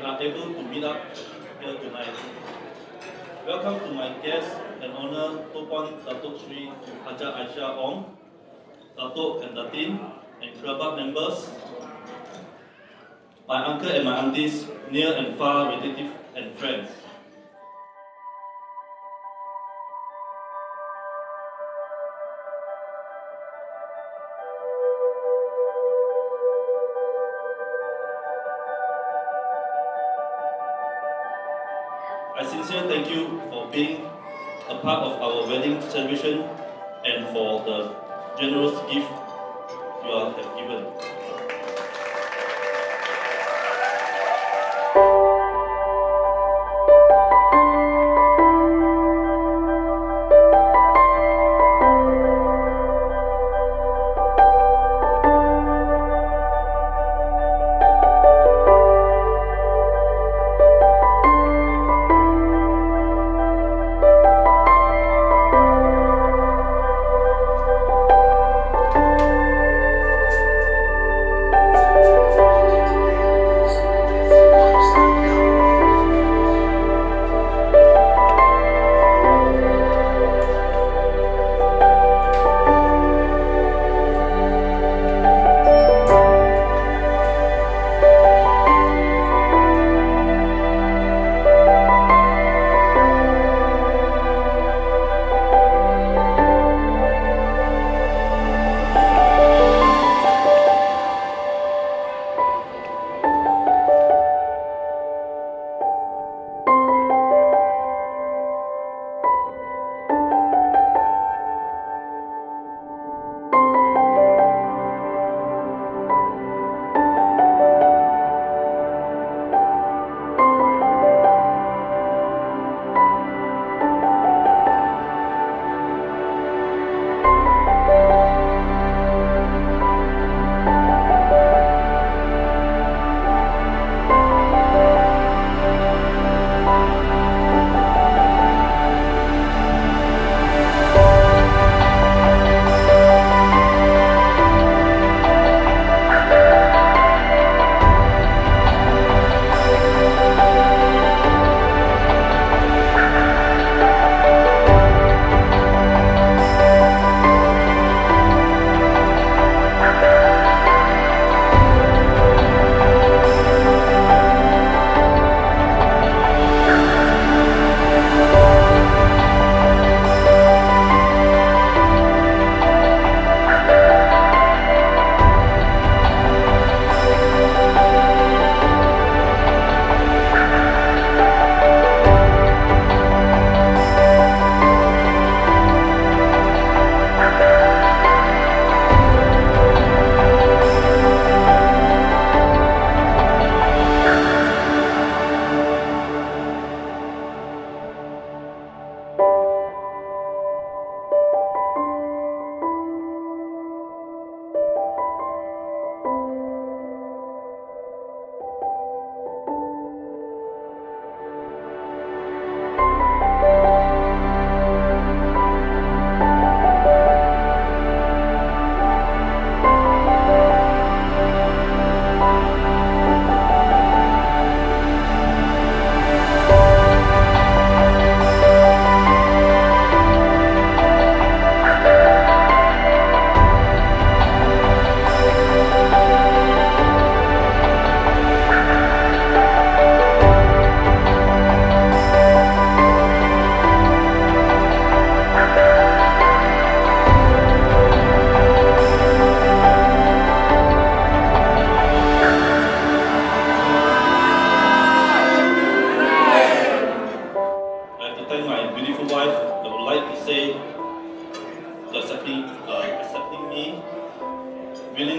we are able to meet up here tonight. Welcome to my guests and honor Topan Datuk Sri Hajar Aisyah Ong, Datuk and Datin, and Kerabat members, my uncle and my aunties, near and far relatives and friends. I sincerely thank you for being a part of our wedding celebration and for the generous gift you have given.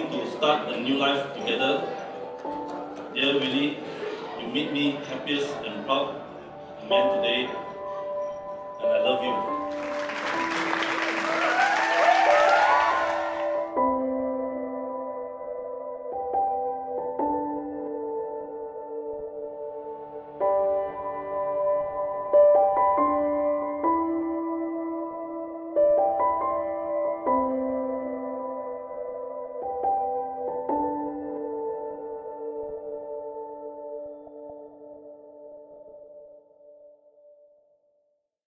To start a new life together. Dear Willie, you made me happiest and proud man today, and I love you.